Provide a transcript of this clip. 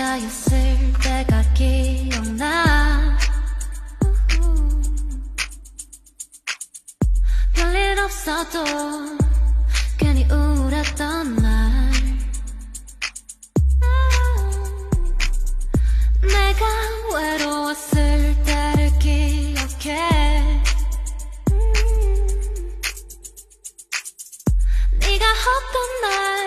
혼자였을 때가 기억나. 별일 없어도 괜히 우울했던 날. 내가 외로웠을 때를 기억해. 네가 없던 날.